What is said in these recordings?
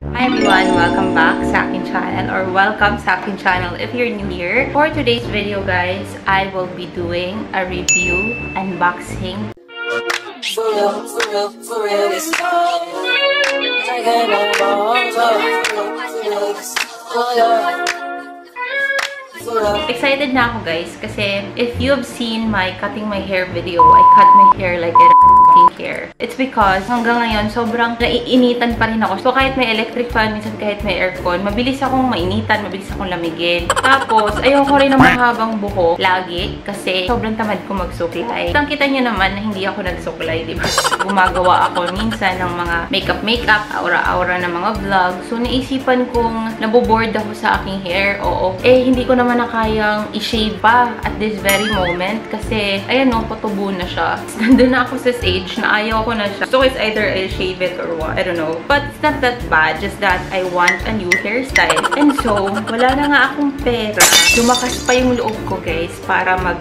Hi everyone! Welcome back sa akin channel or welcome sa akin channel if you're new here. For today's video guys, I will be doing a review, unboxing. For real, for real, for real, this time. Taking over, for real, for real, for real. For real. Excited na ako guys kasi if you have seen my cutting my hair video, I cut my hair like a hair. It's because hanggang ngayon sobrang naiinitan pa rin ako. So kahit may electric fan, minsan kahit may aircon, mabilis akong mainitan, mabilis akong lamigin. Tapos ayoko rin ng mahabang buhok lagi kasi sobrang tamad ko magsuklay. Kitang kita nyo naman na hindi ako nagsuklay, di ba? Gumagawa ako minsan ng mga makeup-makeup, aura-aura ng mga vlog. So naisipan kong naboboard ako sa aking hair. Oo. Eh, hindi ko naman na kayang i-shave pa at this very moment kasi, ayan no, patubo na siya. Nandun na ako sa stage na ayaw ko na siya. So it's either I'll shave it or what. I don't know. But it's not that bad. Just that I want a new hairstyle. And so, wala na nga akong pera. Lumakas pa yung loob ko, guys, para mag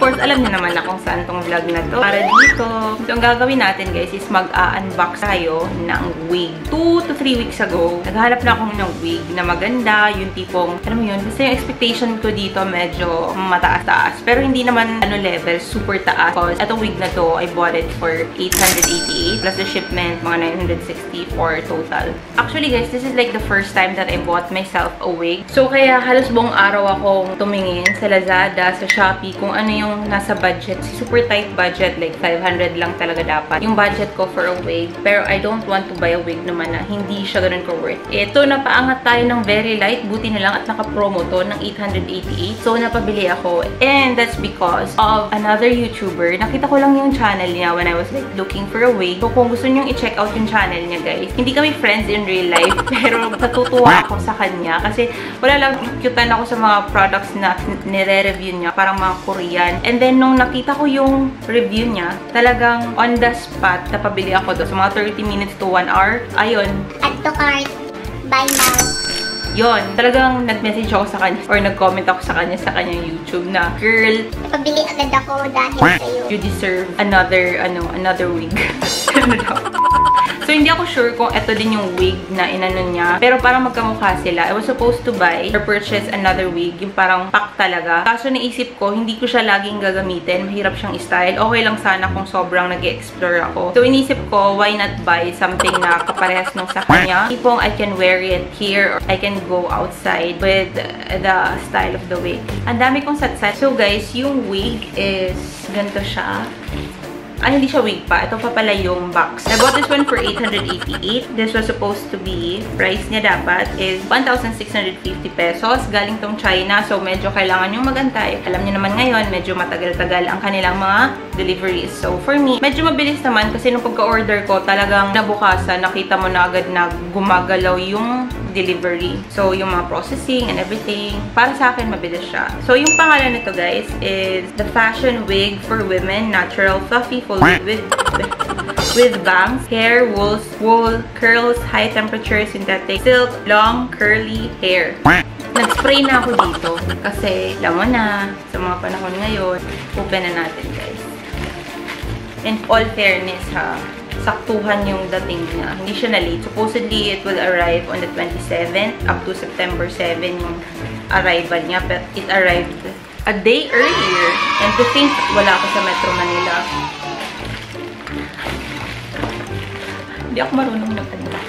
course, alam niyo naman na kung saan tong vlog na to. Para dito. So, ang gagawin natin, guys, is mag-unbox tayo ng wig. 2 to 3 weeks ago, naghahanap na ako ng wig na maganda. Yung tipong, alam mo yun, kasi yung expectation ko dito medyo mataas-taas. Pero hindi naman, ano, level, super taas. Because itong wig na to, I bought it for 888 plus the shipment, mga 964 total. Actually, guys, this is like the first time that I bought myself a wig. So, kaya halos buong araw akong tumingin sa Lazada, sa Shopee, kung ano yung nasa budget. Super tight budget, like 500 lang talaga dapat. Yung budget ko for a wig. Pero I don't want to buy a wig naman na hindi siya ganun ko worth. Ito, napaangat tayo ng very light. Buti na lang at naka-promo to ng 888. So, napabili ako. And that's because of another YouTuber. Nakita ko lang yung channel niya when I was like looking for a wig. So, kung gusto nyo i-check out yung channel niya, guys. Hindi kami friends in real life. Pero natutuwa ako sa kanya. Kasi wala lang, cutean ako sa mga products na nire-review niya. Parang mga Korean. And then, nung nakita ko yung review niya, talagang on the spot, napabili ako doon. So, mga 30 minutes to 1 hour. Ayun. Add to cart. Buy now. Yon, talagang nag-message ako sa kanya or nag-comment ako sa kanya sa kanyang YouTube na, Girl, Pabili agad ako dahil sa'yo. you deserve another, ano, another wig. Ano daw? So, hindi ako sure kung ito din yung wig na inano niya. Pero parang magkamukha sila. I was supposed to buy or purchase another wig. Yung parang pack talaga. Kaso naisip ko, hindi ko siya laging gagamitin. Mahirap siyang style. Okay lang sana kung sobrang nag explore ako. So, inisip ko, why not buy something na kaparehas nung sa kanya? Tipong I can wear it here or I can go outside with the style of the wig. Ang dami kong satsat. So, guys, yung wig is ganito siya. Ay, hindi siya wig pa. Ito pa pala yung box. I bought this one for 888. This was supposed to be, price niya dapat is 1,650 pesos. Galing tong China. So, medyo kailangan yung magantay. Alam niyo naman ngayon, medyo matagal-tagal ang kanilang mga deliveries. So, for me, medyo mabilis naman kasi nung pagka-order ko, talagang nabukasan, nakita mo na agad na gumagalaw yung delivery. So, yung mga processing and everything. Para sa akin, mabilis siya. So, yung pangalan nito, guys, is the Fashion Wig for Women Natural Fluffy Full with, with bangs, hair, wools, wool, curls, high temperature, synthetic, silk, long, curly hair. Nag-spray na ako dito kasi alam na, sa mga panahon ngayon, open na natin, guys. In all fairness, ha, saktuhan yung dating niya. Hindi siya na-late. Supposedly, it will arrive on the 27th up to September 7 yung arrival niya. But it arrived a day earlier. And to think, wala ako sa Metro Manila. Hindi ako marunong mag-unbox.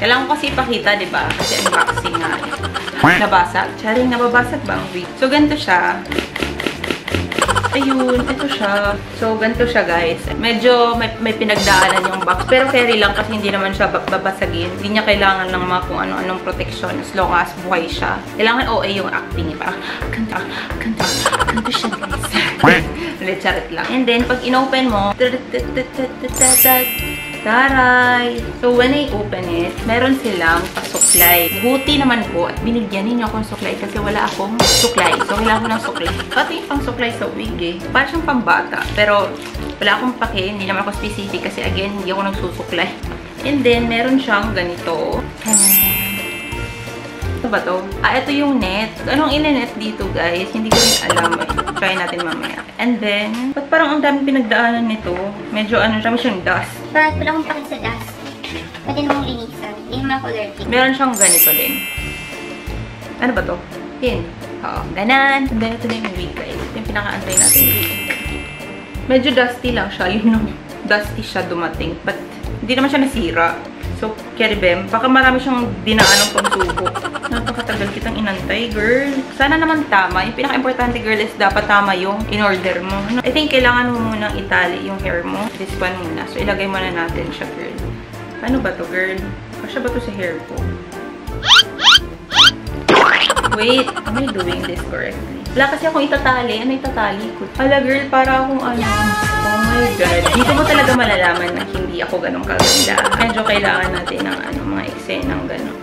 Kailangan ko kasi ipakita, di ba? Kasi unboxing nga. Nabasag. Charing, nababasag ba ang wig? So, ganito siya. Ayun, ito siya. So, ganito siya, guys. Medyo may, may pinagdaanan yung box. Pero carry lang kasi hindi naman siya babasagin. Hindi niya kailangan ng mga kung ano-anong protection as long as buhay siya. Kailangan OA yung acting. Parang, ganda, ganda, ganda siya, guys. Ulit, charot lang. And then, pag in-open mo, Taray! So, when I open it, meron silang pasuklay. Buti naman po at binigyan ninyo akong suklay kasi wala akong suklay. So, kailangan ko ng suklay. Pati yung pang suklay sa wig eh. Para siyang pambata. Pero, wala akong pake. Hindi naman ako specific kasi again, hindi ako nagsusuklay. And then, meron siyang ganito. Ano ba to? Ah, ito yung net. Anong ine-net dito, guys? Hindi ko rin alam. Eh. Try natin mamaya. And then, ba't parang ang daming pinagdaanan nito? Medyo ano, dami siyang dust. Bakit wala akong pakit sa dust? Pwede namang linisan. Hindi naman ako allergic. Meron siyang ganito din. Ano ba to? Pin. Oo, ganan. And then, ito na yung wig, guys. Ito yung pinaka-antay natin wig. Medyo dusty lang siya. Yun nung dusty siya dumating. But, hindi naman siya nasira. So, Keribem, baka marami siyang dinaan ng pagsubo. Napakatagal kitang inantay, girl. Sana naman tama. Yung pinaka-importante, girl, is dapat tama yung in-order mo. I think kailangan mo munang itali yung hair mo. This one muna. So, ilagay muna natin siya, girl. Ano ba to, girl? Kasya ba to sa hair ko? Wait, am I doing this correctly? Wala kasi akong itatali. Ano itatali ko? Hala, girl, para akong ano. Oh my God. Dito mo talaga malalaman na hindi ako ganun kaganda. Medyo kailangan natin ng ano, mga eksenang ganun.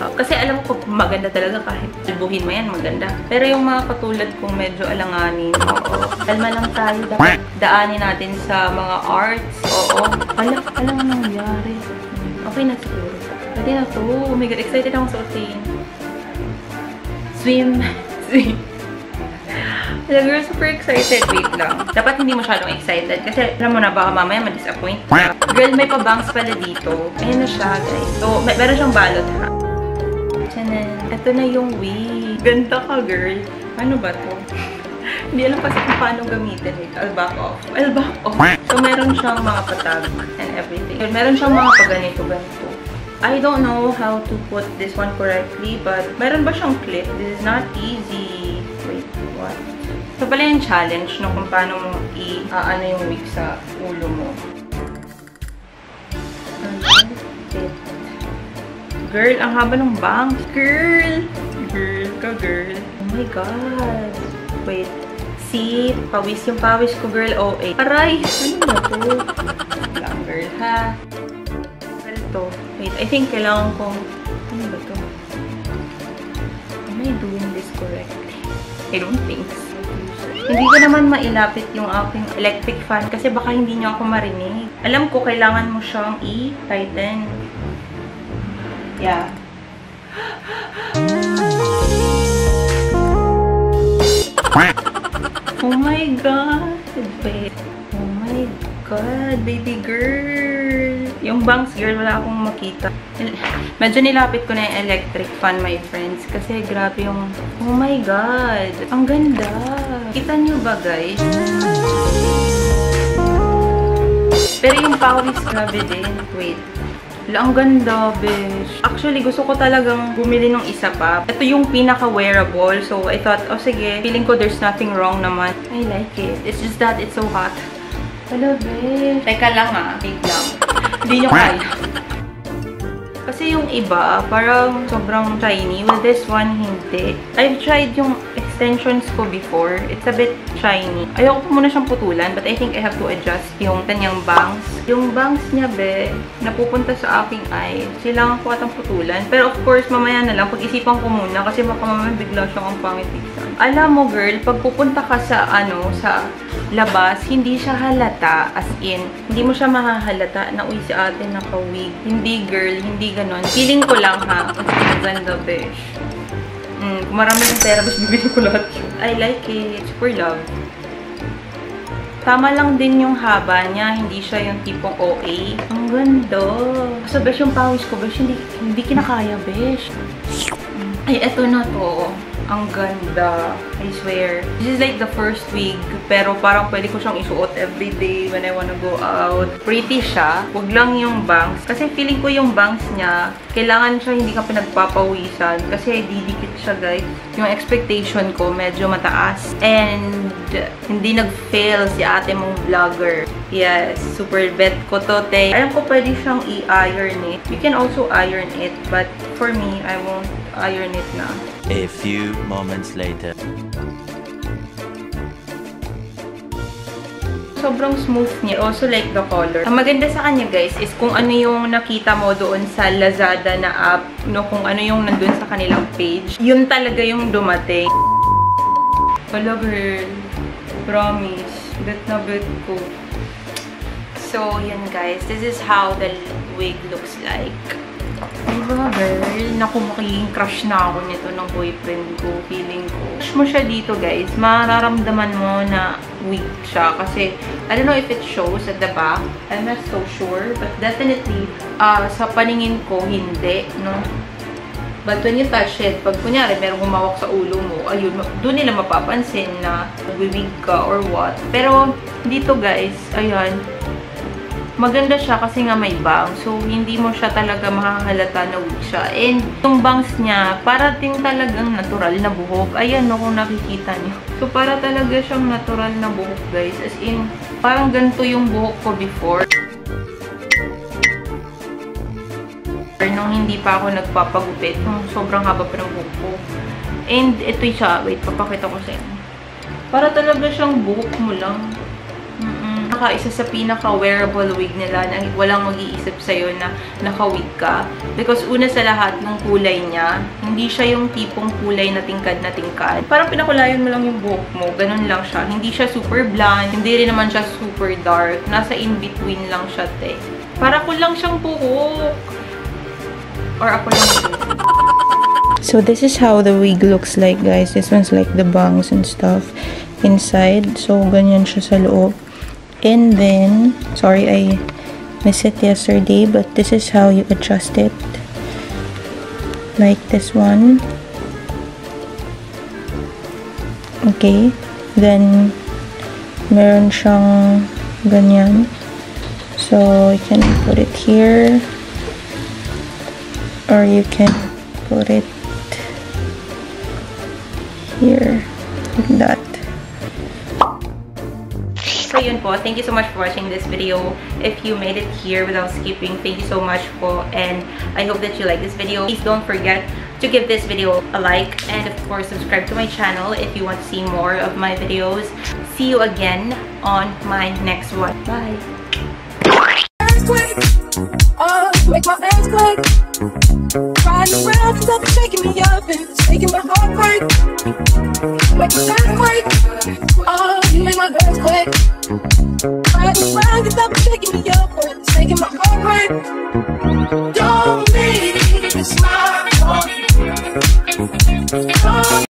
Uh, kasi alam ko maganda talaga kahit subuhin mo yan, maganda. Pero yung mga katulad kong medyo alanganin, oo. Kalma lang tayo. Dapat daanin natin sa mga arts. Oo. Ala, alam nga nangyari. Okay na siguro. Pwede na to. Oh my God, excited akong suotin. Swim. Swim. Hello girl, super excited. Wait lang. Dapat hindi masyadong excited. Kasi alam mo na, baka mamaya ma-disappoint. Girl, may pabangs pala dito. Ayan na siya, guys. So, may, meron siyang balot, ha? Tiyanan. Ito na yung wig. Ganda ka, girl. Ano ba to? Hindi alam kasi kung paano gamitin ito. I'll back off. I'll back off. So, meron siyang mga patag and everything. Meron siyang mga paganito-ganito. I don't know how to put this one correctly, but meron ba siyang clip? This is not easy. What? So, pala yung challenge no, kung paano mo i-ano yung wig sa ulo mo. Girl, ang haba ng bangs. Girl! Girl ka, girl. Oh my God. Wait. See? Pawis yung pawis ko, girl. OA. Aray! Ano ba to? Lang, girl, ha? Well, to. Wait, I think kailangan kong... Ano ba to? Am I doing this correctly? I don't think. Hindi ko naman mailapit yung aking electric fan kasi baka hindi niyo ako marinig. Alam ko, kailangan mo siyang i-tighten. Yeah. Oh my God! Wait. Oh my God, baby girl! Yung bangs, girl, wala akong makita. Medyo nilapit ko na yung electric fan, my friends. Kasi grabe yung... Oh my God! Ang ganda! Kita nyo ba, guys? Pero yung pawis, grabe din. Wait. Ang ganda, besh. Actually, gusto ko talagang bumili ng isa pa. Ito yung pinaka-wearable. So, I thought, oh sige, feeling ko there's nothing wrong naman. I like it. It's just that it's so hot. Hello, besh. Teka lang ah. Wait lang. Hindi nyo kaya. Kasi yung iba, parang sobrang tiny. Well, this one, hindi. I've tried yung extensions ko before. It's a bit shiny. Ayoko po muna siyang putulan, but I think I have to adjust yung kanyang bangs. Yung bangs niya, be, napupunta sa aking eye. Kailangan ko atang putulan. Pero of course, mamaya na lang, pag-isipan ko muna kasi baka mamaya bigla siyang ang pangit. Alam mo, girl, pag pupunta ka sa, ano, sa labas, hindi siya halata. As in, hindi mo siya mahahalata na, uy, si ate naka-wig. Hindi, girl, hindi ganon. Feeling ko lang, ha? Ang ganda, besh. Mm, kung marami ng pera, mas bibili ko lahat. I like it. Super love. Tama lang din yung haba niya. Hindi siya yung tipong OA. Ang ganda. So, besh, yung pawis ko, besh, hindi, hindi kinakaya, besh. Ay, eto na to. Ang ganda. I swear. This is like the first wig, pero parang pwede ko siyang isuot everyday when I wanna go out. Pretty siya. Huwag lang yung bangs. Kasi feeling ko yung bangs niya, kailangan siya hindi ka pinagpapawisan. Kasi didikit siya, guys. Yung expectation ko, medyo mataas. And hindi nag-fail si ate mong vlogger. Yes, super bet ko to, te. Alam ko pwede siyang i-iron it. You can also iron it, but for me, I won't iron it na. A few moments later. Sobrang smooth niya. Also like the color. Ang maganda sa kanya guys is kung ano yung nakita mo doon sa Lazada na app, no, kung ano yung nandun sa kanilang page, yun talaga yung dumating. Hello girl. Promise. Bet na bet ko. So, yun guys. This is how the wig looks like. Diba, girl? Naku, magiging crush na ako nito ng boyfriend ko. Feeling ko. Crush mo siya dito, guys. Mararamdaman mo na weak siya. Kasi, I don't know if it shows at the back. I'm not so sure. But definitely, uh, sa paningin ko, hindi, no? But when you touch it, pag kunyari merong humawak sa ulo mo, ayun, doon nila mapapansin na nagwiwig ka or what. Pero, dito guys, ayun, maganda siya kasi nga may bangs. So, hindi mo siya talaga makahalata na weak siya. And, yung bangs niya, para din talagang natural na buhok. Ayan, no, kung nakikita niyo. So, para talaga siyang natural na buhok, guys. As in, parang ganito yung buhok ko before. nung hindi pa ako nagpapagupit, nung sobrang haba pa ng buhok ko. And ito siya, wait, papakita ko sa inyo. Para talaga siyang buhok mo lang. Mm -mm. Naka isa sa pinaka-wearable wig nila na walang mag-iisip sa'yo na naka-wig ka. Because una sa lahat, ng kulay niya, hindi siya yung tipong kulay na tingkad na tingkad. Parang pinakulayan mo lang yung buhok mo, ganun lang siya. Hindi siya super blonde, hindi rin naman siya super dark. Nasa in-between lang siya, te. Para ko lang siyang buhok. Or ako lang So this is how the wig looks like, guys. This one's like the bangs and stuff inside. So, ganyan siya sa loob. And then, sorry, I missed it yesterday, but this is how you adjust it. Like this one. Okay. Then, meron siyang ganyan. So, you can put it here. or you can put it here like that yun po. Thank you so much for watching this video. If you made it here without skipping thank you so much po. And i hope that you like this video. Please don't forget to give this video a like and of course subscribe to my channel if you want to see more of my videos. See you again on my next one. Bye. Make my hands. Riding around shaking me up. And making my heart. Make